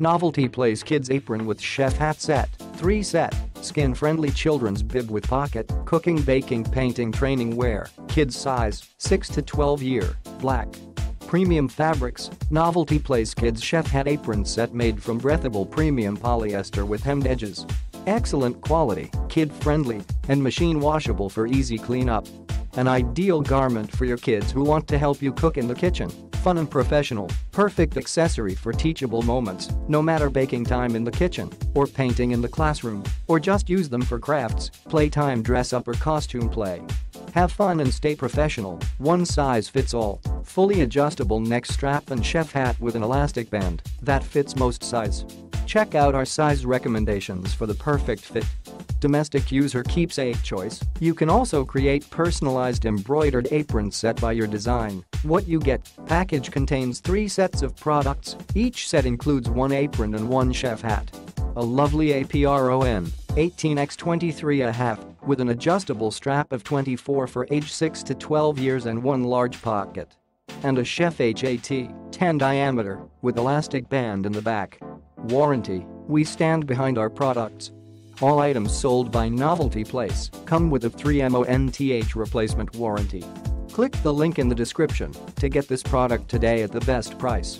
Novelty Place Kids Apron with Chef Hat Set, 3 set, skin-friendly children's bib with pocket, cooking baking painting training wear, kids size, 6 to 12 year, black. Premium fabrics, Novelty Place Kids Chef Hat Apron set made from breathable premium polyester with hemmed edges. Excellent quality, kid-friendly, and machine washable for easy cleanup. An ideal garment for your kids who want to help you cook in the kitchen. Fun and professional, perfect accessory for teachable moments, no matter baking time in the kitchen, or painting in the classroom, or just use them for crafts, playtime dress up or costume play. Have fun and stay professional, one size fits all, fully adjustable neck strap and chef hat with an elastic band that fits most size. Check out our size recommendations for the perfect fit. Domestic user keepsake choice, you can also create personalized embroidered apron set by your design. What you get, package contains three sets of products, each set includes one apron and one chef hat. A lovely APRON, 18x23.5, with an adjustable strap of 24 for age 6 to 12 years and one large pocket. And a Chef HAT, 10 diameter, with elastic band in the back. Warranty, we stand behind our products. All items sold by Novelty Place come with a 3MONTH replacement warranty. Click the link in the description to get this product today at the best price.